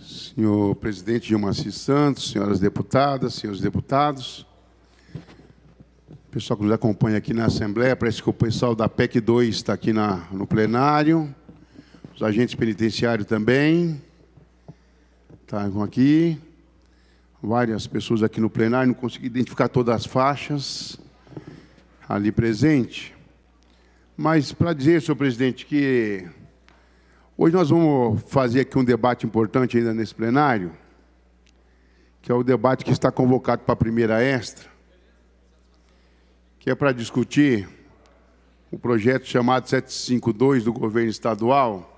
Senhor presidente Gilmar Santos, senhoras deputadas, senhores deputados, pessoal que nos acompanha aqui na Assembleia, parece que o pessoal da PEC 2 está aqui na, no plenário, os agentes penitenciários também estão aqui, várias pessoas aqui no plenário, não consegui identificar todas as faixas ali presente. Mas para dizer, senhor presidente, que hoje nós vamos fazer aqui um debate importante ainda nesse plenário, que é o debate que está convocado para a primeira extra, que é para discutir o projeto chamado 752 do governo estadual,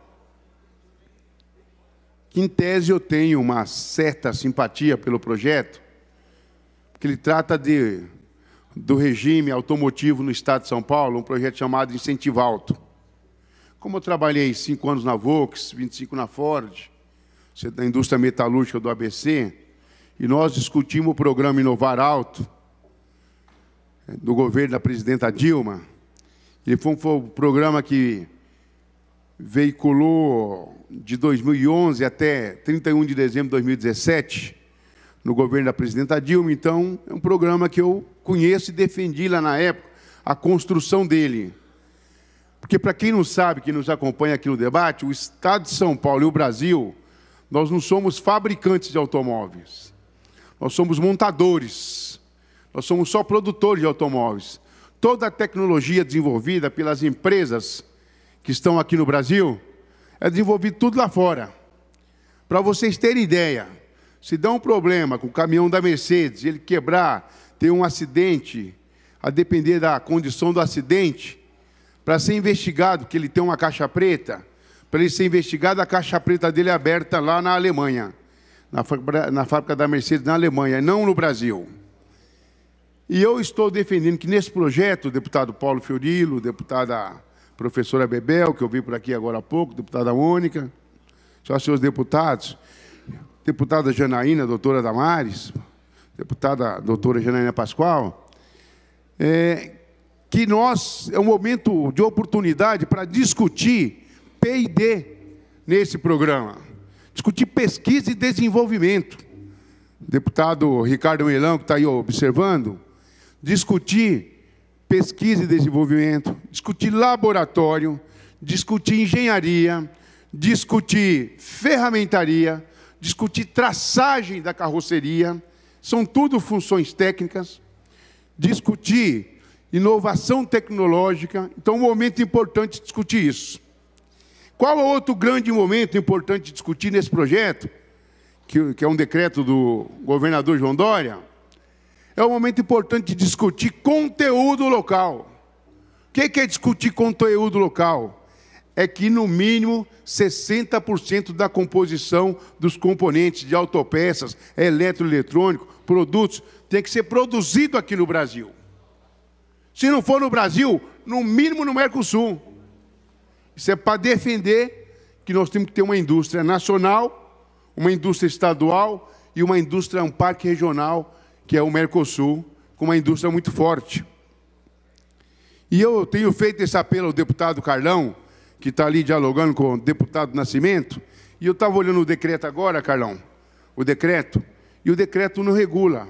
que em tese eu tenho uma certa simpatia pelo projeto, porque ele trata de do regime automotivo no Estado de São Paulo, um projeto chamado Incentivo Alto. Como eu trabalhei cinco anos na Volks, 25 na Ford, da indústria metalúrgica do ABC, e nós discutimos o programa Inovar Alto, eh, do governo da presidenta Dilma. Ele foi um programa que veiculou de 2011 até 31 de dezembro de 2017, no governo da presidenta Dilma. Então, é um programa que eu conheço e defendi lá na época a construção dele. Porque, para quem não sabe, que nos acompanha aqui no debate, o Estado de São Paulo e o Brasil, nós não somos fabricantes de automóveis. Nós somos montadores. Nós somos só produtores de automóveis. Toda a tecnologia desenvolvida pelas empresas que estão aqui no Brasil é desenvolvida tudo lá fora. Para vocês terem ideia, se dá um problema com o caminhão da Mercedes, ele quebrar, ter um acidente, a depender da condição do acidente, para ser investigado, que ele tem uma caixa preta, para ele ser investigado, a caixa preta dele é aberta lá na Alemanha, na, na fábrica da Mercedes na Alemanha, não no Brasil. E eu estou defendendo que nesse projeto, deputado Paulo Fiorilo, deputada professora Bebel, que eu vi por aqui agora há pouco, deputada Mônica, só seus deputados, deputada Janaína, doutora Damares, deputada doutora Janaína Pascoal, é, que nós, é um momento de oportunidade para discutir P&D nesse programa, discutir pesquisa e desenvolvimento. Deputado Ricardo Melão, que está aí observando, discutir pesquisa e desenvolvimento, discutir laboratório, discutir engenharia, discutir ferramentaria, discutir traçagem da carroceria, são tudo funções técnicas, discutir inovação tecnológica, então é um momento importante discutir isso. Qual é outro grande momento importante discutir nesse projeto, que, que é um decreto do governador João Dória? É um momento importante de discutir conteúdo local. O que é discutir conteúdo local? é que, no mínimo, 60% da composição dos componentes de autopeças, eletroeletrônico, produtos, tem que ser produzido aqui no Brasil. Se não for no Brasil, no mínimo no Mercosul. Isso é para defender que nós temos que ter uma indústria nacional, uma indústria estadual e uma indústria, um parque regional, que é o Mercosul, com uma indústria muito forte. E eu tenho feito esse apelo ao deputado Carlão, que está ali dialogando com o deputado Nascimento, e eu estava olhando o decreto agora, Carlão, o decreto, e o decreto não regula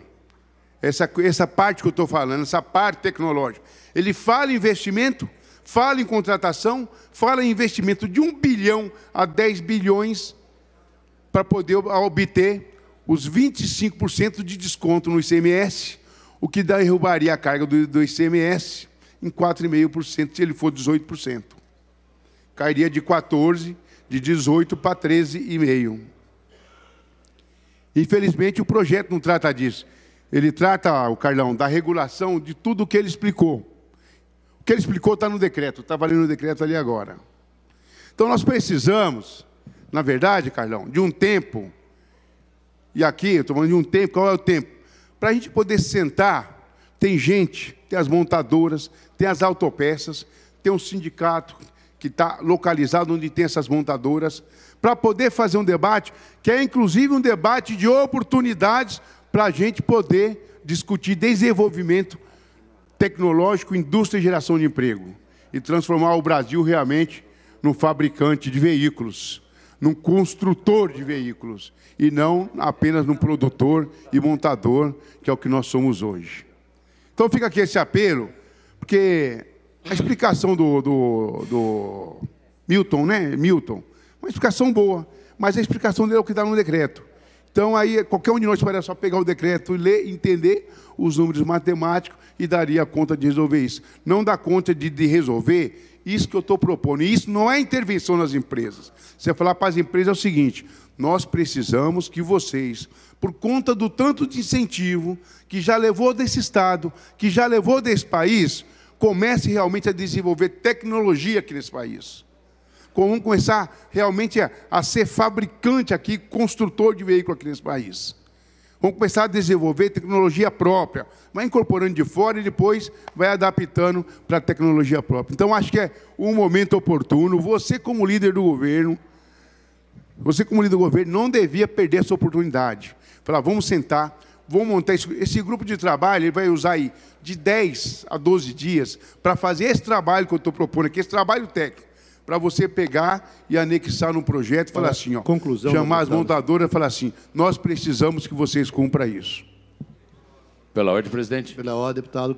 essa, essa parte que eu estou falando, essa parte tecnológica. Ele fala em investimento, fala em contratação, fala em investimento de 1 bilhão a 10 bilhões para poder obter os 25% de desconto no ICMS, o que derrubaria a carga do, do ICMS em 4,5% se ele for 18% cairia de 14, de 18 para 13,5. Infelizmente, o projeto não trata disso. Ele trata, o Carlão, da regulação de tudo o que ele explicou. O que ele explicou está no decreto, está valendo o decreto ali agora. Então, nós precisamos, na verdade, Carlão, de um tempo, e aqui, estou falando de um tempo, qual é o tempo? Para a gente poder sentar, tem gente, tem as montadoras, tem as autopeças, tem um sindicato, que está localizado onde tem essas montadoras, para poder fazer um debate, que é inclusive um debate de oportunidades para a gente poder discutir desenvolvimento tecnológico, indústria e geração de emprego, e transformar o Brasil realmente num fabricante de veículos. num construtor de veículos e não apenas num produtor e montador, que é o que nós somos hoje. Então fica aqui esse apelo, porque a explicação do, do, do Milton, né? Milton, uma explicação boa, mas a explicação dele é o que está no decreto. Então, aí, qualquer um de nós poderia só pegar o decreto e ler, entender os números matemáticos e daria conta de resolver isso. Não dá conta de, de resolver isso que eu estou propondo. E isso não é intervenção nas empresas. Você falar para as empresas é o seguinte: nós precisamos que vocês, por conta do tanto de incentivo que já levou desse Estado, que já levou desse país, comece realmente a desenvolver tecnologia aqui nesse país vamos começar realmente a, a ser fabricante aqui, construtor de veículo aqui nesse país. Vamos começar a desenvolver tecnologia própria, vai incorporando de fora e depois vai adaptando para a tecnologia própria. Então, acho que é um momento oportuno. Você, como líder do governo, você, como líder do governo, não devia perder essa oportunidade. Falar, vamos sentar, vamos montar esse, esse grupo de trabalho, ele vai usar aí de 10 a 12 dias para fazer esse trabalho que eu estou propondo aqui, esse trabalho técnico para você pegar e anexar num projeto e falar assim, ó, conclusão, chamar as montadoras e falar assim, nós precisamos que vocês cumpram isso. Pela ordem, presidente. Pela ordem, deputado